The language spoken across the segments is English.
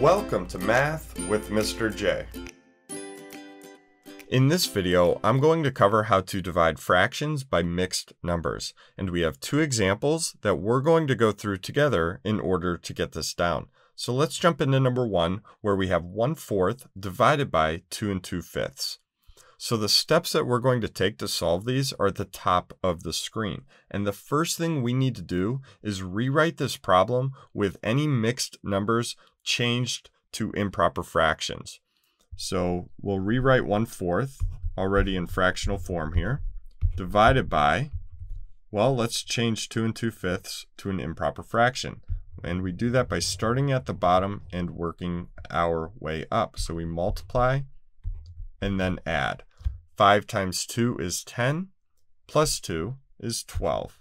Welcome to Math with Mr. J. In this video, I'm going to cover how to divide fractions by mixed numbers, and we have two examples that we're going to go through together in order to get this down. So let's jump into number one, where we have 1 fourth divided by 2 and 2 fifths. So the steps that we're going to take to solve these are at the top of the screen. And the first thing we need to do is rewrite this problem with any mixed numbers changed to improper fractions. So we'll rewrite 1 fourth already in fractional form here, divided by, well, let's change 2 and 2 fifths to an improper fraction. And we do that by starting at the bottom and working our way up. So we multiply and then add. 5 times 2 is 10, plus 2 is 12.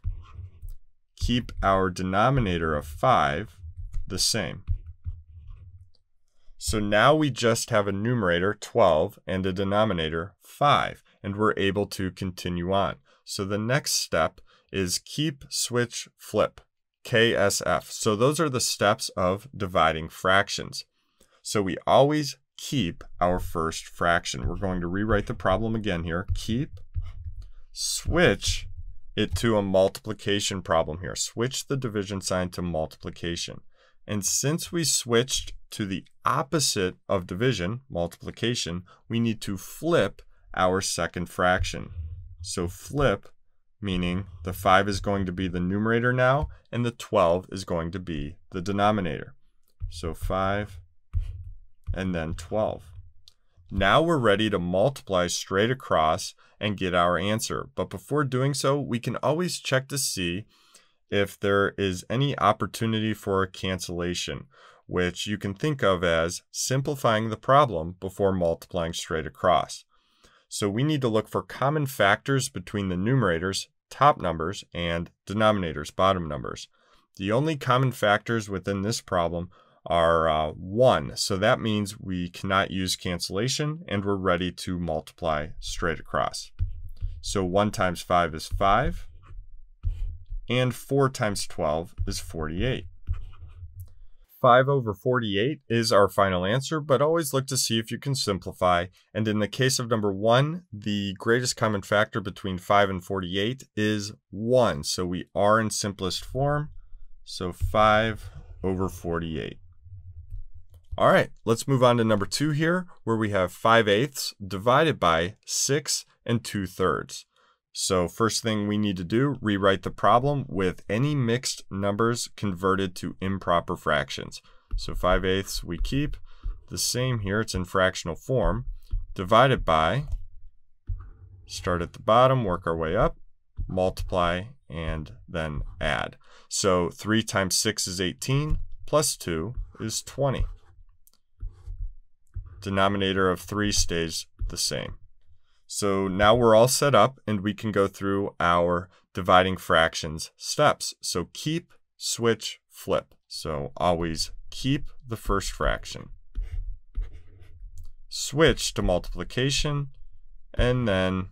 Keep our denominator of 5 the same. So now we just have a numerator, 12, and a denominator, 5, and we're able to continue on. So the next step is keep, switch, flip, KSF. So those are the steps of dividing fractions. So we always keep our first fraction. We're going to rewrite the problem again here. Keep, switch it to a multiplication problem here. Switch the division sign to multiplication. And since we switched to the opposite of division, multiplication, we need to flip our second fraction. So flip, meaning the 5 is going to be the numerator now, and the 12 is going to be the denominator. So 5 and then 12. Now we're ready to multiply straight across and get our answer. But before doing so, we can always check to see if there is any opportunity for a cancellation, which you can think of as simplifying the problem before multiplying straight across. So we need to look for common factors between the numerators, top numbers, and denominators, bottom numbers. The only common factors within this problem are uh, 1. So that means we cannot use cancellation and we're ready to multiply straight across. So 1 times 5 is 5 and 4 times 12 is 48. 5 over 48 is our final answer, but always look to see if you can simplify. And in the case of number 1, the greatest common factor between 5 and 48 is 1. So we are in simplest form. So 5 over 48. All right, let's move on to number two here, where we have 5 eighths divided by 6 and 2 thirds. So first thing we need to do, rewrite the problem with any mixed numbers converted to improper fractions. So 5 eighths we keep. The same here, it's in fractional form. Divided by, start at the bottom, work our way up, multiply, and then add. So 3 times 6 is 18, plus 2 is 20 denominator of 3 stays the same. So now we're all set up and we can go through our dividing fractions steps. So keep, switch, flip. So always keep the first fraction. Switch to multiplication and then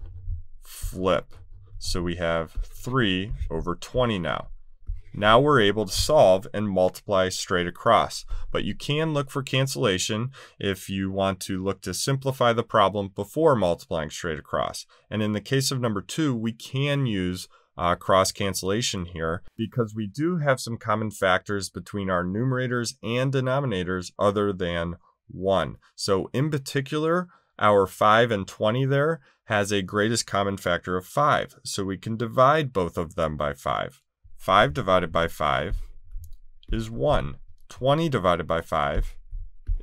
flip. So we have 3 over 20 now. Now we're able to solve and multiply straight across. But you can look for cancellation if you want to look to simplify the problem before multiplying straight across. And in the case of number two, we can use uh, cross cancellation here because we do have some common factors between our numerators and denominators other than 1. So in particular, our 5 and 20 there has a greatest common factor of 5. So we can divide both of them by 5. 5 divided by 5 is 1. 20 divided by 5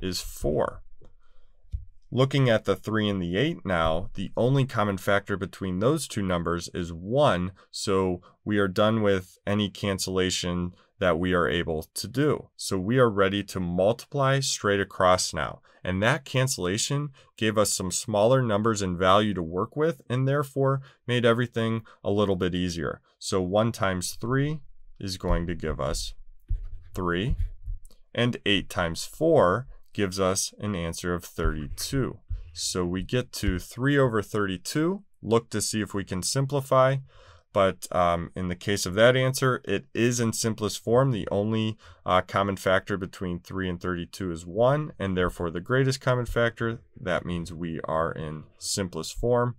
is 4. Looking at the 3 and the 8 now, the only common factor between those two numbers is 1, so we are done with any cancellation that we are able to do. So we are ready to multiply straight across now. And that cancellation gave us some smaller numbers and value to work with and therefore made everything a little bit easier. So 1 times 3 is going to give us 3. And 8 times 4 gives us an answer of 32. So we get to 3 over 32. Look to see if we can simplify. but um, in the case of that answer, it is in simplest form. The only uh, common factor between 3 and 32 is 1, and therefore the greatest common factor. That means we are in simplest form.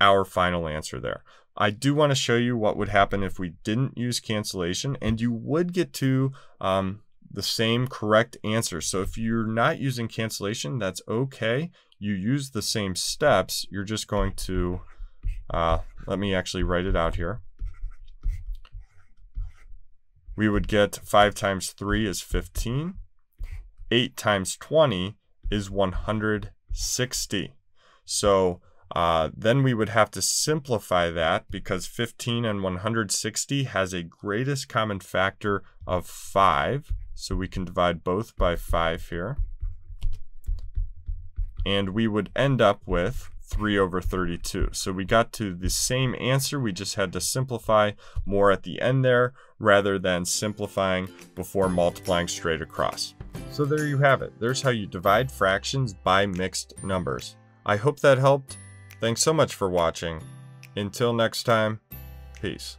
Our final answer there. I do want to show you what would happen if we didn't use cancellation, and you would get to um, the same correct answer. So if you're not using cancellation, that's okay. You use the same steps. You're just going to uh, let me actually write it out here. We would get 5 times 3 is 15. 8 times 20 is 160. So uh, then we would have to simplify that because 15 and 160 has a greatest common factor of 5. So we can divide both by 5 here. And we would end up with 3 over 32. So we got to the same answer, we just had to simplify more at the end there rather than simplifying before multiplying straight across. So there you have it. There's how you divide fractions by mixed numbers. I hope that helped. Thanks so much for watching. Until next time, peace.